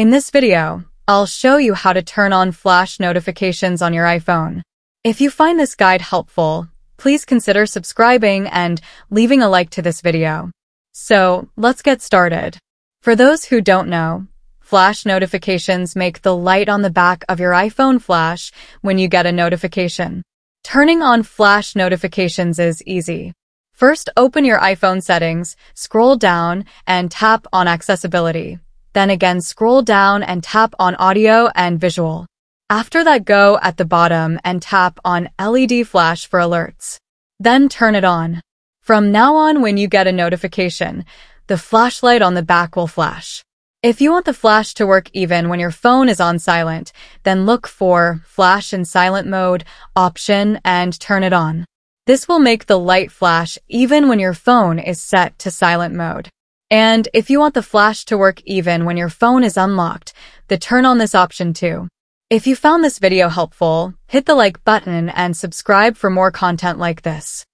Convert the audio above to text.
In this video, I'll show you how to turn on flash notifications on your iPhone. If you find this guide helpful, please consider subscribing and leaving a like to this video. So, let's get started. For those who don't know, flash notifications make the light on the back of your iPhone flash when you get a notification. Turning on flash notifications is easy. First, open your iPhone settings, scroll down, and tap on Accessibility. Then again, scroll down and tap on Audio and Visual. After that, go at the bottom and tap on LED Flash for alerts. Then turn it on. From now on, when you get a notification, the flashlight on the back will flash. If you want the flash to work even when your phone is on silent, then look for Flash in Silent Mode option and turn it on. This will make the light flash even when your phone is set to silent mode. And if you want the flash to work even when your phone is unlocked, then turn on this option too. If you found this video helpful, hit the like button and subscribe for more content like this.